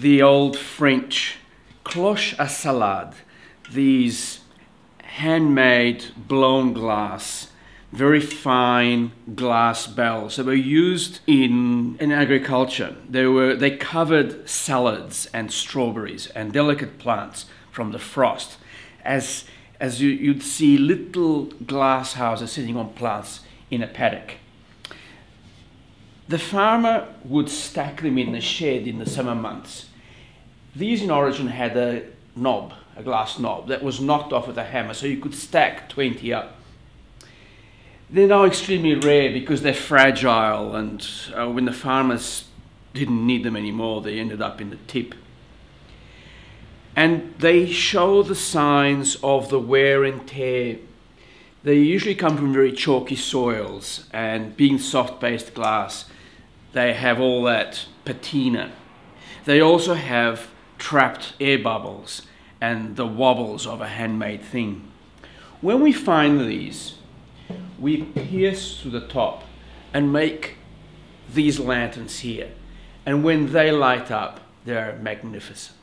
the old French cloche à salade, these handmade blown glass, very fine glass bells that were used in, in agriculture. They were they covered salads and strawberries and delicate plants from the frost as as you, you'd see little glass houses sitting on plants in a paddock. The farmer would stack them in the shed in the summer months. These in origin had a knob, a glass knob, that was knocked off with a hammer, so you could stack 20 up. They're now extremely rare because they're fragile, and uh, when the farmers didn't need them anymore, they ended up in the tip. And they show the signs of the wear and tear. They usually come from very chalky soils, and being soft based glass, they have all that patina. They also have trapped air bubbles and the wobbles of a handmade thing. When we find these, we pierce through the top and make these lanterns here. And when they light up, they're magnificent.